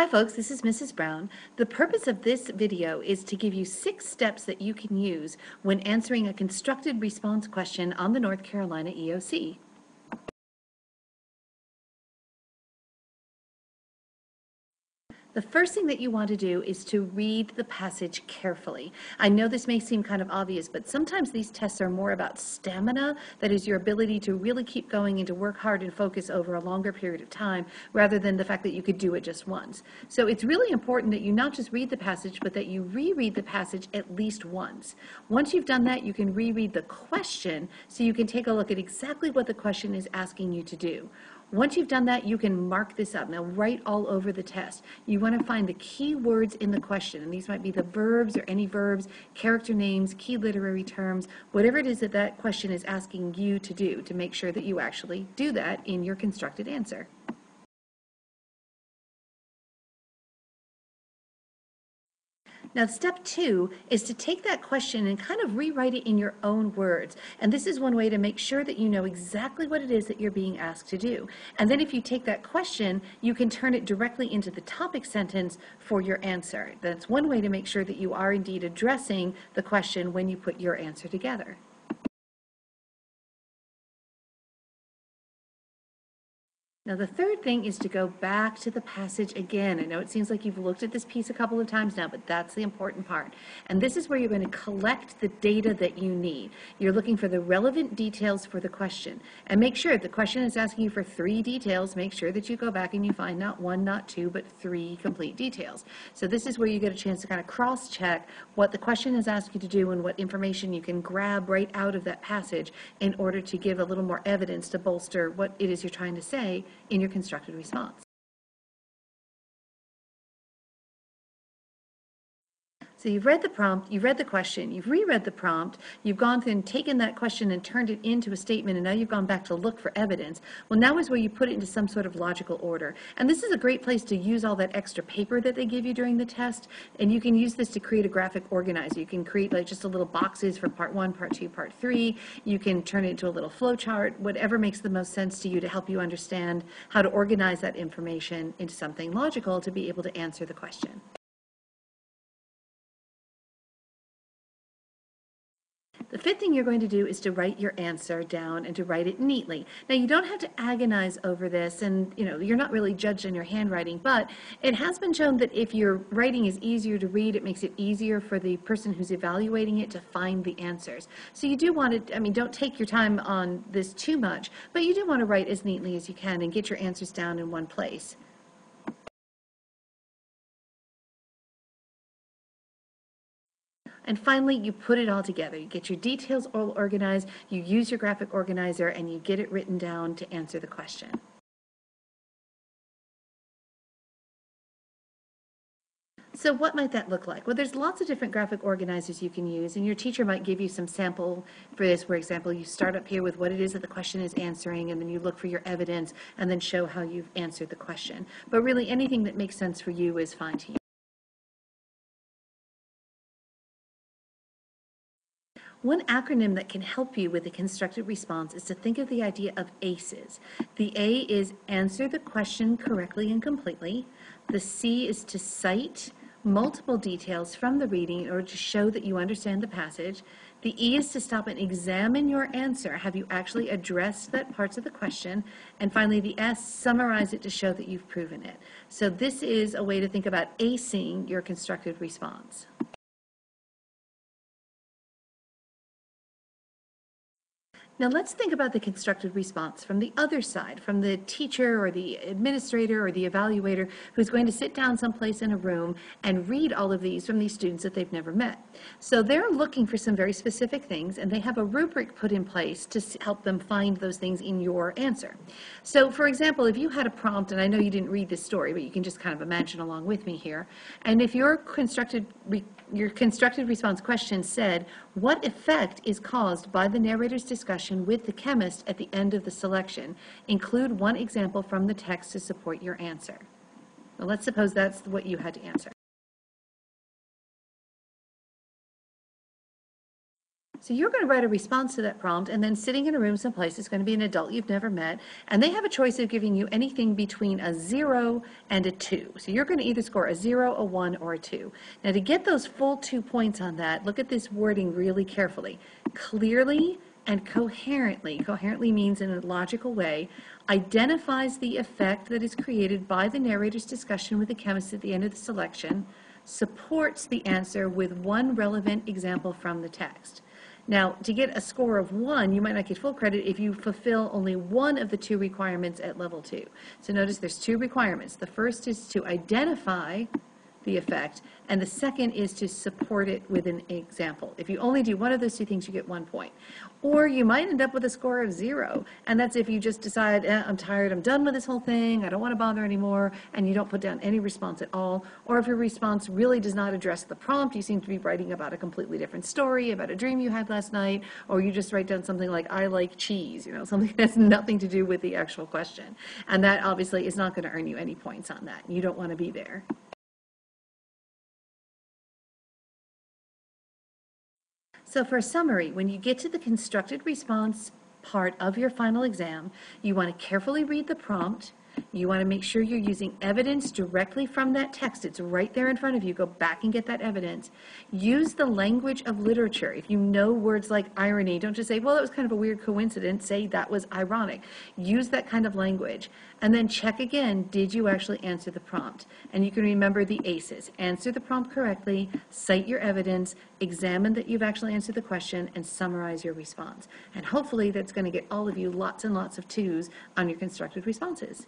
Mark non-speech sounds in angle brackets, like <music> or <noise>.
Hi folks, this is Mrs. Brown. The purpose of this video is to give you six steps that you can use when answering a constructed response question on the North Carolina EOC. The first thing that you want to do is to read the passage carefully. I know this may seem kind of obvious, but sometimes these tests are more about stamina, that is your ability to really keep going and to work hard and focus over a longer period of time, rather than the fact that you could do it just once. So it's really important that you not just read the passage, but that you reread the passage at least once. Once you've done that, you can reread the question so you can take a look at exactly what the question is asking you to do. Once you've done that, you can mark this up. Now, write all over the test. You want to find the key words in the question, and these might be the verbs or any verbs, character names, key literary terms, whatever it is that that question is asking you to do to make sure that you actually do that in your constructed answer. Now, step two is to take that question and kind of rewrite it in your own words. And this is one way to make sure that you know exactly what it is that you're being asked to do. And then if you take that question, you can turn it directly into the topic sentence for your answer. That's one way to make sure that you are indeed addressing the question when you put your answer together. Now the third thing is to go back to the passage again. I know it seems like you've looked at this piece a couple of times now, but that's the important part. And this is where you're going to collect the data that you need. You're looking for the relevant details for the question. And make sure, if the question is asking you for three details, make sure that you go back and you find not one, not two, but three complete details. So this is where you get a chance to kind of cross-check what the question is asking you to do and what information you can grab right out of that passage in order to give a little more evidence to bolster what it is you're trying to say in your constructed response. So you've read the prompt, you've read the question, you've reread the prompt, you've gone through and taken that question and turned it into a statement, and now you've gone back to look for evidence. Well, now is where you put it into some sort of logical order. And this is a great place to use all that extra paper that they give you during the test, and you can use this to create a graphic organizer. You can create like just a little boxes for part one, part two, part three. You can turn it into a little flow chart, whatever makes the most sense to you to help you understand how to organize that information into something logical to be able to answer the question. The fifth thing you're going to do is to write your answer down and to write it neatly. Now you don't have to agonize over this and you know you're not really judged on your handwriting, but it has been shown that if your writing is easier to read, it makes it easier for the person who's evaluating it to find the answers. So you do want to, I mean, don't take your time on this too much, but you do want to write as neatly as you can and get your answers down in one place. And finally, you put it all together. You get your details all organized, you use your graphic organizer, and you get it written down to answer the question. So what might that look like? Well, there's lots of different graphic organizers you can use, and your teacher might give you some sample for this. For example, you start up here with what it is that the question is answering, and then you look for your evidence, and then show how you've answered the question. But really, anything that makes sense for you is fine to use. One acronym that can help you with a constructed response is to think of the idea of ACEs. The A is answer the question correctly and completely. The C is to cite multiple details from the reading in order to show that you understand the passage. The E is to stop and examine your answer. Have you actually addressed that parts of the question? And finally, the S, summarize it to show that you've proven it. So this is a way to think about acing your constructed response. Now let's think about the constructed response from the other side, from the teacher or the administrator or the evaluator who's going to sit down someplace in a room and read all of these from these students that they've never met. So they're looking for some very specific things and they have a rubric put in place to help them find those things in your answer. So for example, if you had a prompt, and I know you didn't read this story, but you can just kind of imagine along with me here, and if your constructed your constructed response question said, what effect is caused by the narrator's discussion with the chemist at the end of the selection? Include one example from the text to support your answer. Well, let's suppose that's what you had to answer. So you're going to write a response to that prompt, and then sitting in a room someplace is going to be an adult you've never met, and they have a choice of giving you anything between a zero and a two. So you're going to either score a zero, a one, or a two. Now, to get those full two points on that, look at this wording really carefully. Clearly and coherently, coherently means in a logical way, identifies the effect that is created by the narrator's discussion with the chemist at the end of the selection, supports the answer with one relevant example from the text. Now, to get a score of one, you might not get full credit if you fulfill only one of the two requirements at level two. So notice there's two requirements. The first is to identify the effect, and the second is to support it with an example. If you only do one of those two things, you get one point. Or you might end up with a score of zero, and that's if you just decide, eh, I'm tired, I'm done with this whole thing, I don't want to bother anymore, and you don't put down any response at all. Or if your response really does not address the prompt, you seem to be writing about a completely different story, about a dream you had last night, or you just write down something like, I like cheese, you know, <laughs> something that has nothing to do with the actual question. And that obviously is not going to earn you any points on that. You don't want to be there. So for a summary, when you get to the constructed response part of your final exam, you want to carefully read the prompt. You want to make sure you're using evidence directly from that text. It's right there in front of you. Go back and get that evidence. Use the language of literature. If you know words like irony, don't just say, well, that was kind of a weird coincidence. Say that was ironic. Use that kind of language. And then check again, did you actually answer the prompt? And you can remember the ACEs. Answer the prompt correctly, cite your evidence, examine that you've actually answered the question, and summarize your response. And hopefully that's going to get all of you lots and lots of twos on your constructed responses.